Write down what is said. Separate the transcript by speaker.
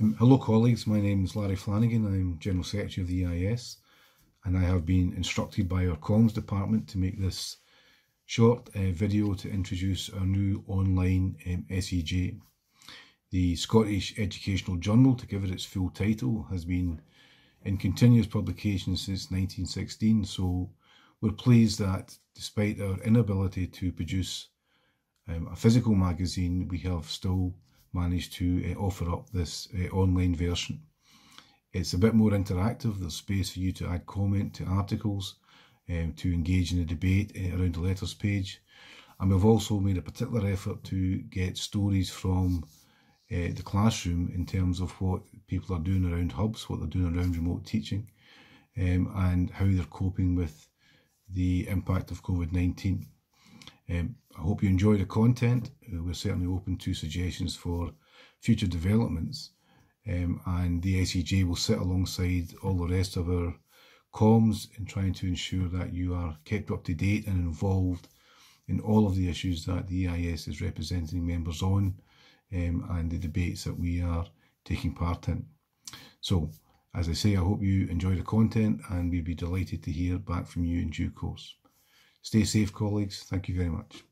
Speaker 1: Um, hello colleagues, my name is Larry Flanagan, I'm General Secretary of the EIS and I have been instructed by our comms department to make this short uh, video to introduce our new online um, SEJ. The Scottish Educational Journal, to give it its full title, has been in continuous publication since 1916 so we're pleased that despite our inability to produce um, a physical magazine we have still managed to uh, offer up this uh, online version. It's a bit more interactive, there's space for you to add comment to articles, um, to engage in a debate around the letters page. And we've also made a particular effort to get stories from uh, the classroom in terms of what people are doing around hubs, what they're doing around remote teaching, um, and how they're coping with the impact of COVID-19. Um, I hope you enjoy the content. Uh, we're certainly open to suggestions for future developments. Um, and the SEJ will sit alongside all the rest of our comms in trying to ensure that you are kept up to date and involved in all of the issues that the EIS is representing members on um, and the debates that we are taking part in. So, as I say, I hope you enjoy the content and we'd be delighted to hear back from you in due course. Stay safe, colleagues. Thank you very much.